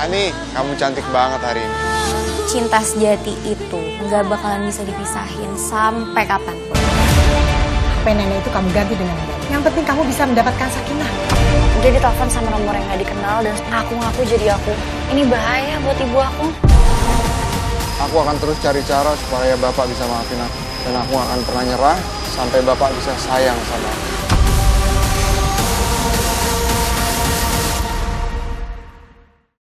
Hani, kamu cantik banget hari ini. Cinta sejati itu nggak bakalan bisa dipisahin sampai kapan pun. HP nenek itu kamu ganti dengan yang. Yang penting kamu bisa mendapatkan sakinah. Dia ditelepon sama nomor yang nggak dikenal dan aku ngaku jadi aku. Ini bahaya buat ibu aku. Aku akan terus cari cara supaya Bapak bisa maafin aku. Dan aku akan pernah nyerah sampai Bapak bisa sayang sama aku.